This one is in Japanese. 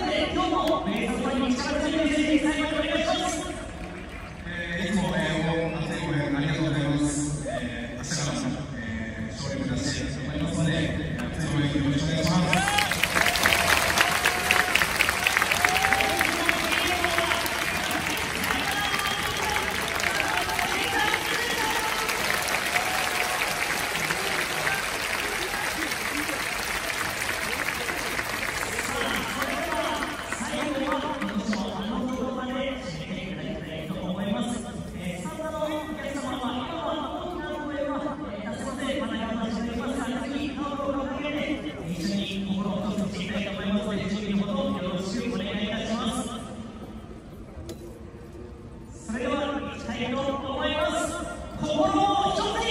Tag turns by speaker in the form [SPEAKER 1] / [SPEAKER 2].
[SPEAKER 1] 今日も名作作品力い最後お願いします。心を一つに